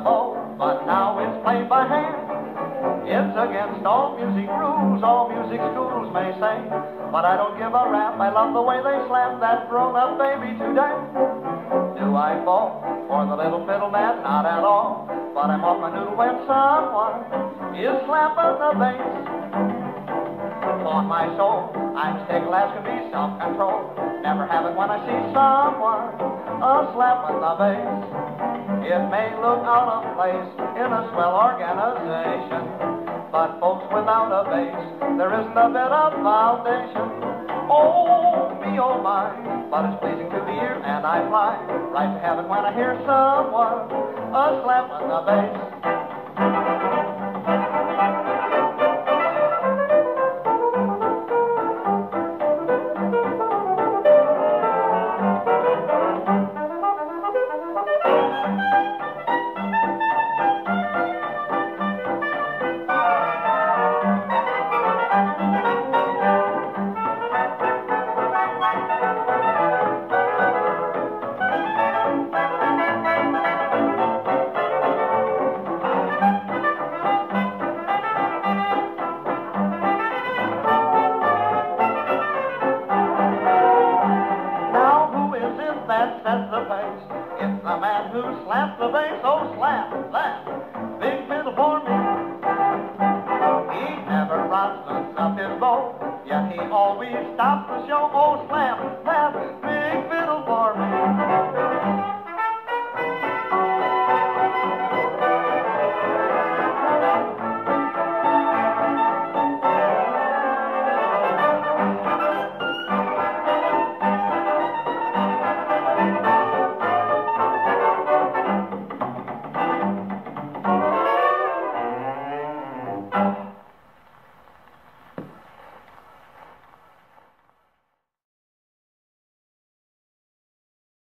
bow, but now it's played by hand. It's against all music rules, all music schools may say. But I don't give a rap, I love the way they slap that grown-up baby today. Do I fall for the little fiddle man? Not at all. But I'm off my noodle when someone is slapping the bass. On my soul, I'm tickled as can be self-control. Never have it when I see someone a slapping the bass. It may look out of place in a swell organization, but folks without a base, there isn't a bit of foundation. Oh, me, oh my, but it's pleasing to the ear, and I fly right to heaven when I hear someone a slapping the bass. Man who slaps the bass. Oh, slap that big fiddle for me. He never rots up his bow, yet he always stops the show. Oh, slap that